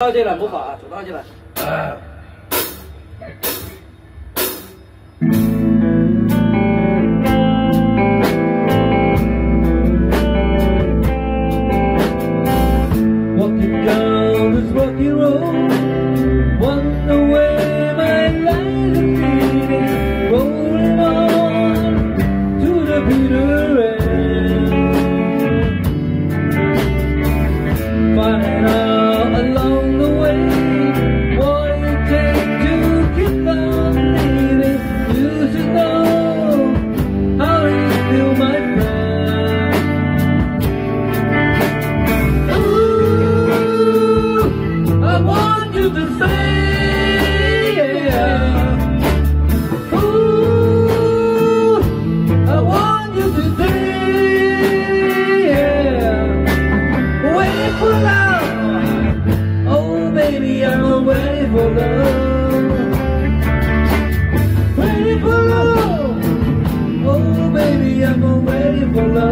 倒进来不好啊走倒进来 for love. Waiting for love. Oh, baby, I'm waiting for love.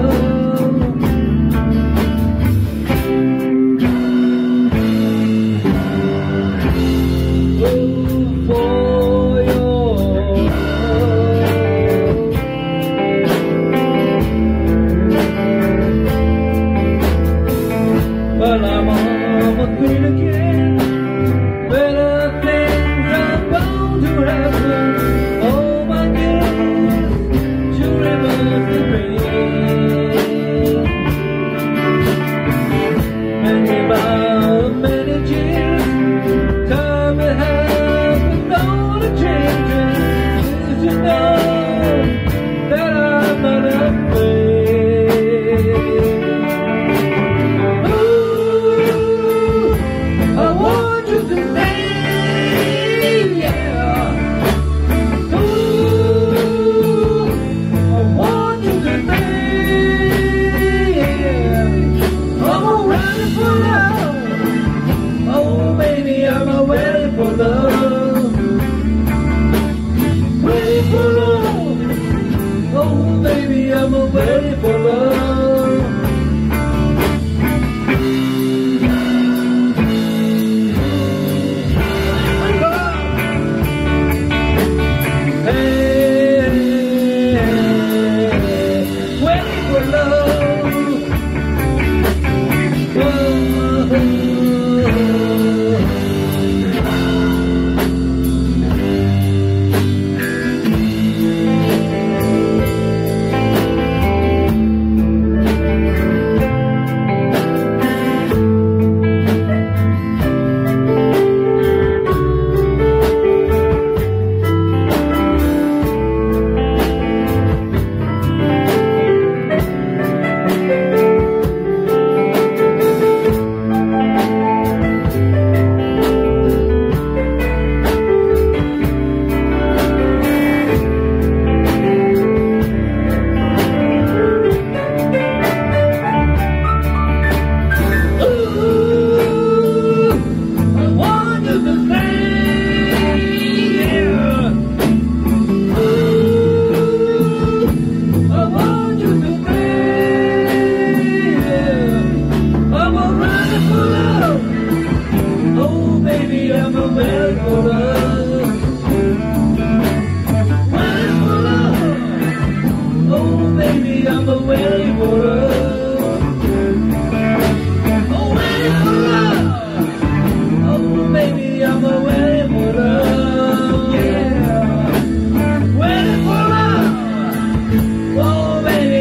baby.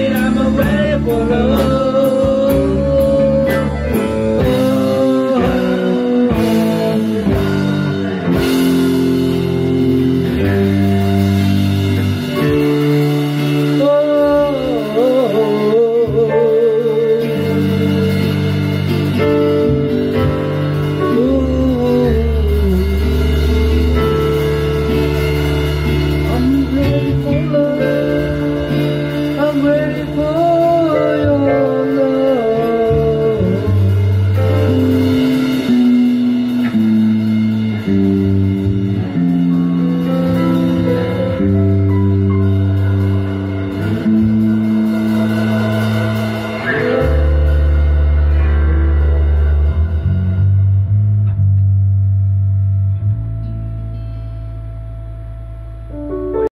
Mm-hmm.